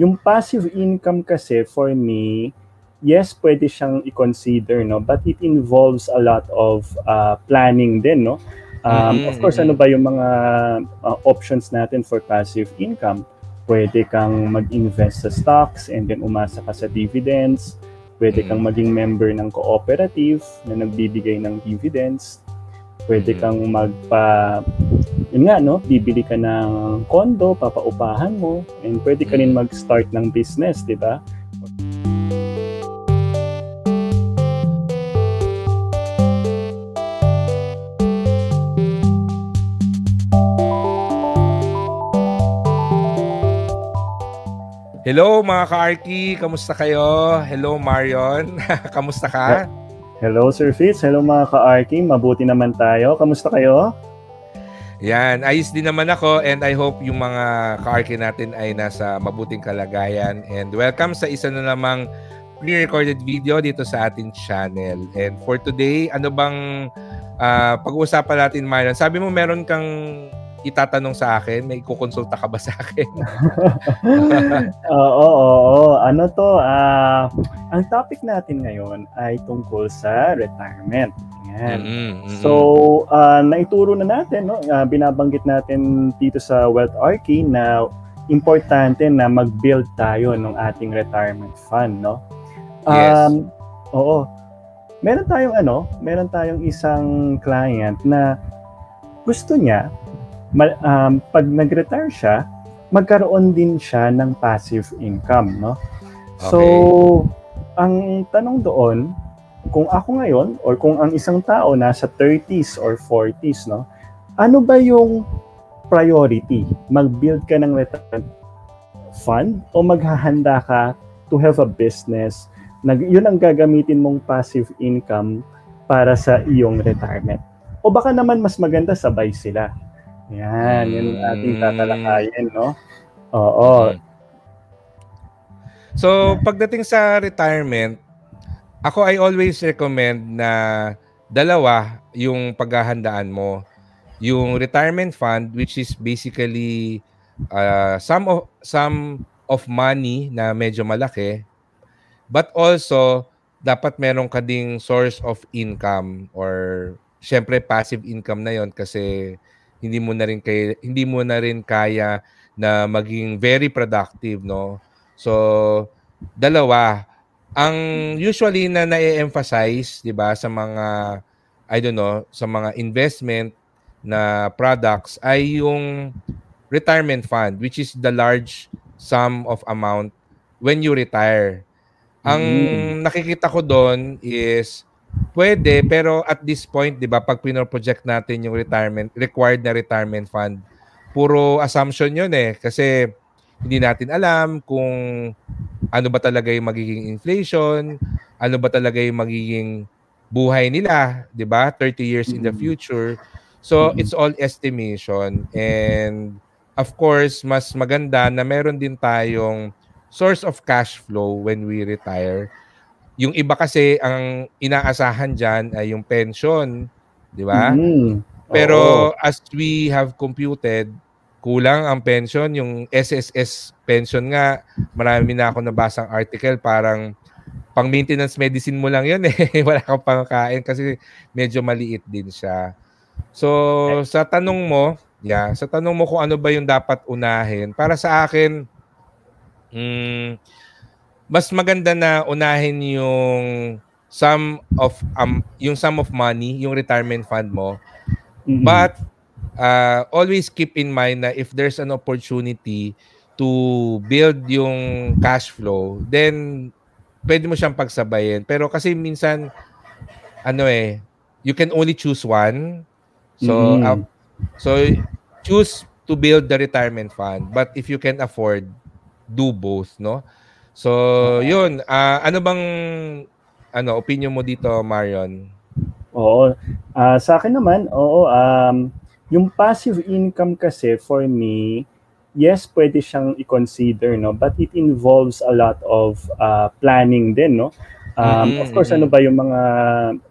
Yung passive income kasi for me, yes, pwede siyang i-consider, no? But it involves a lot of uh, planning din, no? Um, mm-hmm. Of course, ano ba yung mga uh, options natin for passive income? Pwede kang mag-invest sa stocks and then umasa ka sa dividends. Pwede kang maging member ng cooperative na nagbibigay ng dividends. Pwede kang magpa yun nga no, bibili ka ng condo, papaupahan mo, and pwede ka rin mag-start ng business, 'di ba? Hello mga ka-Arky, kamusta kayo? Hello Marion, kamusta ka? Hello Sir Fitz, hello mga ka-Arky, mabuti naman tayo. Kamusta kayo? Yan, ayos din naman ako and I hope yung mga ka-Arky natin ay nasa mabuting kalagayan. And welcome sa isa na namang pre-recorded video dito sa ating channel. And for today, ano bang uh, pag-uusapan natin Marion? Sabi mo meron kang itatanong sa akin? May kukonsulta ka ba sa akin? oo, oo, oo. Ano to? Uh, ang topic natin ngayon ay tungkol sa retirement. Yan. Mm-hmm, mm-hmm. So, uh, naituro na natin, no? Uh, binabanggit natin dito sa Wealth Archy na importante na mag-build tayo ng ating retirement fund, no? Yes. Um, oo. Meron tayong ano, meron tayong isang client na gusto niya um, pag nag-retire siya, magkaroon din siya ng passive income, no? Okay. So, ang tanong doon, kung ako ngayon or kung ang isang tao nasa 30s or 40s, no? Ano ba yung priority? Mag-build ka ng retirement fund o maghahanda ka to have a business na yun ang gagamitin mong passive income para sa iyong retirement? O baka naman mas maganda sabay sila yan, yun ang ating hmm. tatalakayin, no? Oo. So, pagdating sa retirement, ako I always recommend na dalawa yung paghahandaan mo. Yung retirement fund which is basically uh, some of some of money na medyo malaki but also dapat meron ka ding source of income or syempre passive income na yon kasi hindi mo na rin kaya hindi mo na rin kaya na maging very productive no so dalawa ang usually na na-emphasize 'di ba sa mga I don't know sa mga investment na products ay yung retirement fund which is the large sum of amount when you retire ang mm. nakikita ko doon is Pwede, pero at this point, di ba, pag pino-project natin yung retirement, required na retirement fund, puro assumption yun eh. Kasi hindi natin alam kung ano ba talaga yung magiging inflation, ano ba talaga yung magiging buhay nila, di ba? 30 years in the future. So, it's all estimation. And of course, mas maganda na meron din tayong source of cash flow when we retire yung iba kasi ang inaasahan diyan ay yung pension, di ba? Mm. Pero as we have computed, kulang ang pension, yung SSS pension nga, marami na ako nabasang article parang pang maintenance medicine mo lang 'yun eh. Wala kang pangkain kasi medyo maliit din siya. So, sa tanong mo, yeah, sa tanong mo kung ano ba yung dapat unahin, para sa akin, mm, mas maganda na unahin yung sum of um, yung sum of money, yung retirement fund mo. Mm-hmm. But uh, always keep in mind na if there's an opportunity to build yung cash flow, then pwede mo siyang pagsabayin. Pero kasi minsan ano eh, you can only choose one. So mm-hmm. uh, so choose to build the retirement fund, but if you can afford, do both, no? So, yun. Uh, ano bang ano opinion mo dito, Marion? Oo. Uh, sa akin naman, oo, um, yung passive income kasi for me, yes, pwede siyang i-consider, no? But it involves a lot of uh, planning din, no? Um, mm-hmm. Of course, ano ba yung mga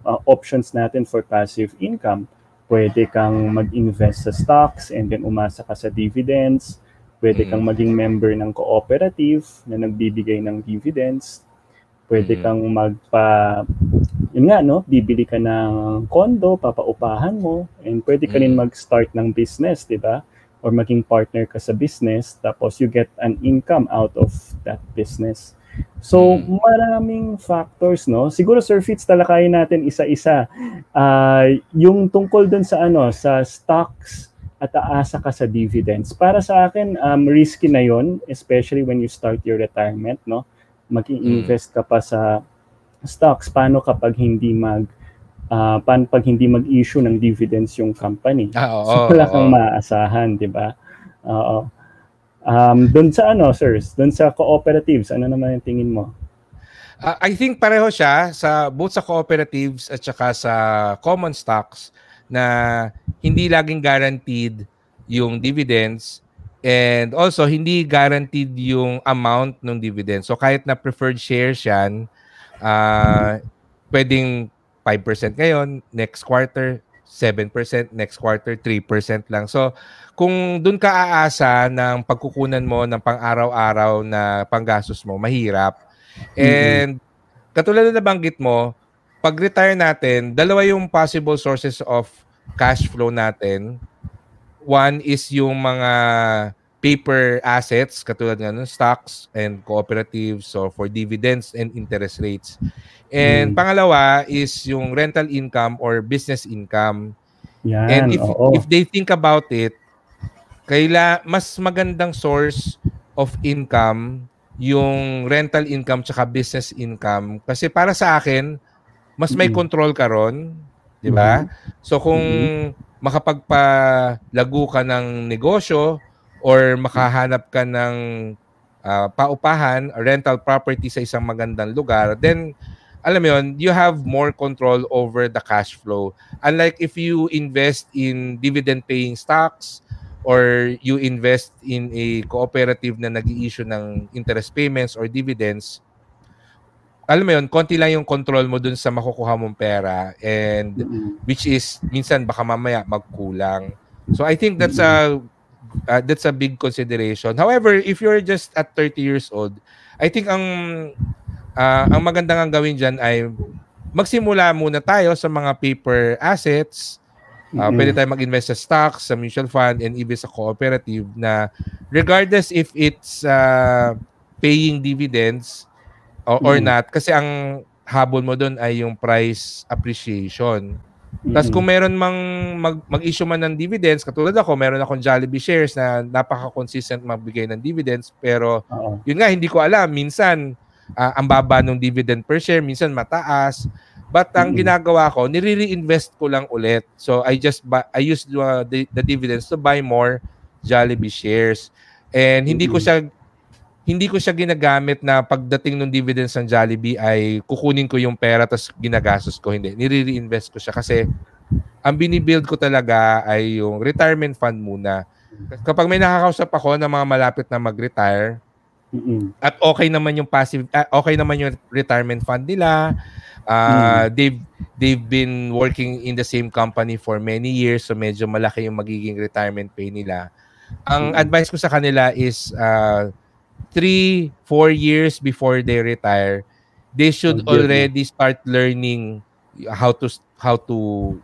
uh, options natin for passive income? Pwede kang mag-invest sa stocks and then umasa ka sa dividends Pwede kang maging member ng cooperative na nagbibigay ng dividends. Pwede kang magpa yun nga no, bibili ka ng condo, papaupahan mo and pwede ka rin mag-start ng business, 'di ba? Or maging partner ka sa business tapos you get an income out of that business. So, maraming factors, no? Siguro, Sir Fitz, talakayin natin isa-isa. Uh, yung tungkol dun sa ano, sa stocks at aasa ka sa dividends. Para sa akin, um, risky na yon especially when you start your retirement, no? Mag-invest ka pa sa stocks. Paano kapag hindi mag uh, paano pag hindi mag-issue ng dividends yung company? Ah, oo, so, wala kang oo. maaasahan, di ba? Oo. Um, doon sa ano, sirs? Doon sa cooperatives, ano naman yung tingin mo? Uh, I think pareho siya sa both sa cooperatives at saka sa common stocks na hindi laging guaranteed yung dividends and also hindi guaranteed yung amount ng dividends. So kahit na preferred shares yan, uh, pwedeng 5% ngayon, next quarter 7%, next quarter 3% lang. So, kung doon ka aasa ng pagkukunan mo ng pang-araw-araw na panggastos mo, mahirap. And mm-hmm. katulad na nabanggit mo, pag retire natin, dalawa yung possible sources of cash flow natin. One is yung mga paper assets katulad nga ng stocks and cooperatives so for dividends and interest rates. And mm. pangalawa is yung rental income or business income. Yan, and if oo. if they think about it, kaila mas magandang source of income yung rental income tsaka business income kasi para sa akin mas may mm. control ka ron, 'di ba? Mm-hmm. So kung mm-hmm. makapagpalago ka ng negosyo, or makahanap ka ng uh, paupahan, rental property sa isang magandang lugar, then alam mo yun, you have more control over the cash flow. Unlike if you invest in dividend-paying stocks or you invest in a cooperative na nag issue ng interest payments or dividends, alam mo yun, konti lang yung control mo dun sa makukuha mong pera and which is minsan baka mamaya magkulang. So I think that's a uh, that's a big consideration. However, if you're just at 30 years old, I think ang uh, ang magandang ang gawin diyan ay magsimula muna tayo sa mga paper assets. Uh, mm-hmm. Pwede tayo mag-invest sa stocks, sa mutual fund, and even sa cooperative na regardless if it's uh, paying dividends or, or mm-hmm. not, kasi ang habol mo doon ay yung price appreciation. Mm-hmm. Tapos kung meron mang mag, mag-issue man ng dividends, katulad ako, meron akong Jollibee shares na napaka-consistent magbigay ng dividends, pero Uh-oh. yun nga, hindi ko alam. Minsan, uh, ang baba ng dividend per share, minsan mataas. But ang mm-hmm. ginagawa ko, nire-reinvest ko lang ulit. So I just buy, I use uh, the, the dividends to buy more Jollibee shares. And hindi mm-hmm. ko siya hindi ko siya ginagamit na pagdating ng dividends ng Jollibee ay kukunin ko yung pera tapos ginagastos ko. Hindi. Nire-reinvest ko siya kasi ang binibuild ko talaga ay yung retirement fund muna. Kapag may nakakausap ako ng mga malapit na mag-retire, mm-hmm. at okay naman yung passive, uh, okay naman yung retirement fund nila, uh, mm. they've they've been working in the same company for many years so medyo malaki yung magiging retirement pay nila. Ang mm-hmm. advice ko sa kanila is uh, three, four years before they retire, they should already start learning how to how to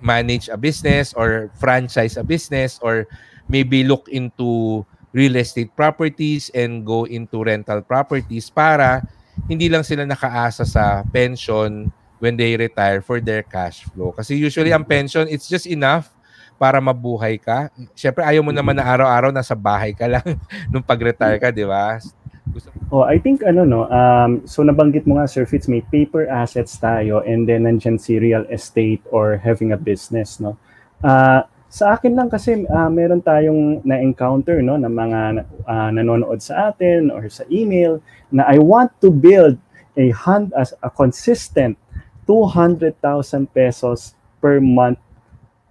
manage a business or franchise a business or maybe look into real estate properties and go into rental properties para hindi lang sila nakaasa sa pension when they retire for their cash flow. Kasi usually ang pension, it's just enough para mabuhay ka. Siyempre, ayaw mo naman na araw-araw nasa bahay ka lang nung pag-retire ka, di ba? Gusto Oh, I think ano no, um, so nabanggit mo nga Sir Fitz, may paper assets tayo and then nandiyan si real estate or having a business, no. Uh, sa akin lang kasi uh, meron tayong na-encounter no ng mga uh, nanonood sa atin or sa email na I want to build a hand as a consistent 200,000 pesos per month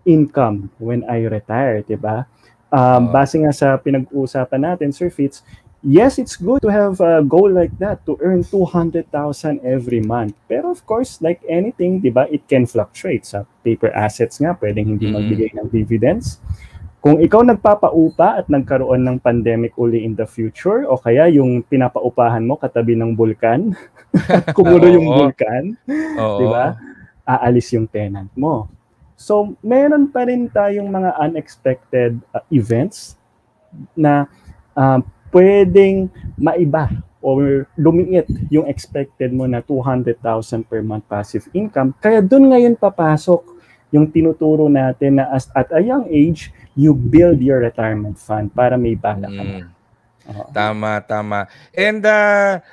income when I retire, 'di ba? Um, uh, base nga sa pinag-uusapan natin, Sir Fitz, yes, it's good to have a goal like that to earn 200,000 every month. Pero of course, like anything, 'di ba, it can fluctuate sa paper assets nga, pwedeng hindi mm-hmm. magbigay ng dividends. Kung ikaw nagpapaupa at nagkaroon ng pandemic uli in the future, o kaya yung pinapaupahan mo katabi ng bulkan, kumulo yung bulkan, di ba? Aalis yung tenant mo. So, meron pa rin tayong mga unexpected uh, events na uh, pwedeng maiba or lumiit yung expected mo na 200,000 per month passive income. Kaya doon ngayon papasok yung tinuturo natin na as, at a young age, you build your retirement fund para may bala ka mm. Uh-huh. Tama, tama. And uh,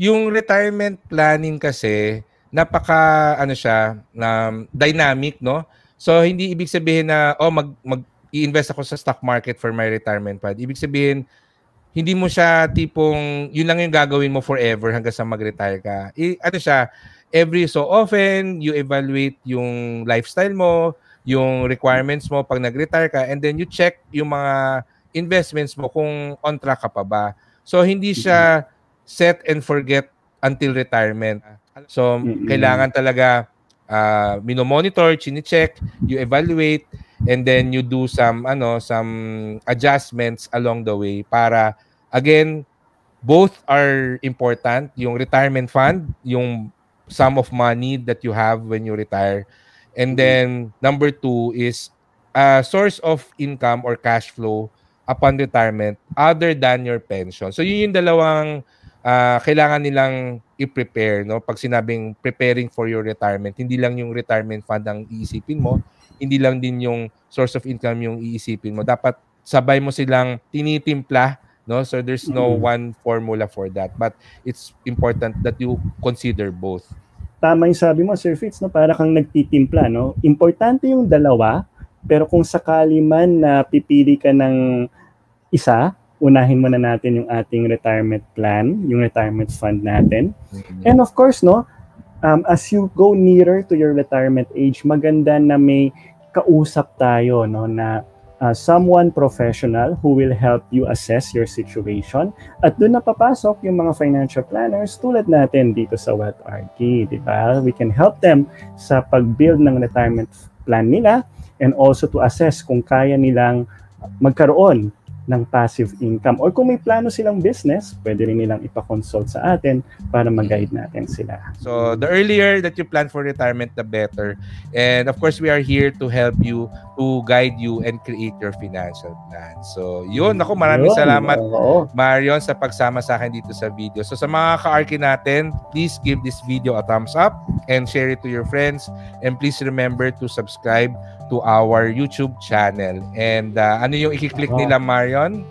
yung retirement planning kasi, napaka ano siya, um, dynamic, no? So hindi ibig sabihin na oh mag mag i-invest ako sa stock market for my retirement fund. Ibig sabihin hindi mo siya tipong yun lang yung gagawin mo forever hanggang sa mag-retire ka. I, ano siya, every so often you evaluate yung lifestyle mo, yung requirements mo pag nag-retire ka and then you check yung mga investments mo kung on track ka pa ba. So hindi siya set and forget until retirement. So mm-hmm. kailangan talaga uh, minomonitor, chine-check, you evaluate and then you do some ano some adjustments along the way para again both are important. Yung retirement fund yung sum of money that you have when you retire. And then number two is a source of income or cash flow upon retirement other than your pension. So yun yung dalawang uh, kailangan nilang i-prepare no pag sinabing preparing for your retirement hindi lang yung retirement fund ang iisipin mo hindi lang din yung source of income yung iisipin mo dapat sabay mo silang tinitimpla no so there's no mm-hmm. one formula for that but it's important that you consider both tama yung sabi mo, Sir Fitz, no? para kang nagtitimpla. No? Importante yung dalawa, pero kung sakali man na pipili ka ng isa, unahin muna natin yung ating retirement plan, yung retirement fund natin. Mm-hmm. And of course, no, um, as you go nearer to your retirement age, maganda na may kausap tayo no na uh, someone professional who will help you assess your situation. At doon na papasok yung mga financial planners tulad natin dito sa Wealth RK, di ba? We can help them sa pag-build ng retirement plan nila and also to assess kung kaya nilang magkaroon ng passive income. Or kung may plano silang business, pwede rin nilang ipakonsult sa atin para mag-guide natin sila. So, the earlier that you plan for retirement, the better. And of course, we are here to help you, to guide you and create your financial plan. So, yun. Ako, maraming yun, salamat, oo. Marion, sa pagsama sa akin dito sa video. So, sa mga ka-arki natin, please give this video a thumbs up and share it to your friends. And please remember to subscribe to our YouTube channel. And uh, ano yung i-click nila, Marion?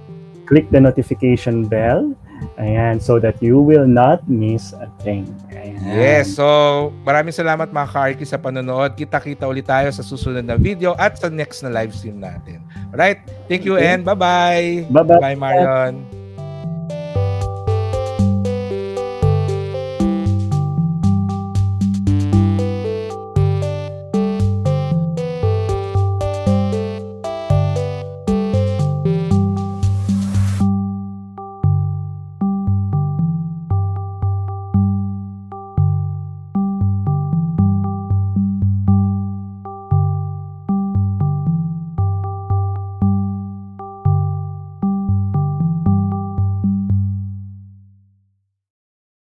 Click the notification bell. Ayan, so that you will not miss a thing. Ayan. Yes, so maraming salamat mga ka sa panonood. Kita-kita ulit tayo sa susunod na video at sa next na live stream natin. Alright, thank you okay. and bye-bye. Bye-bye. Bye, Marion.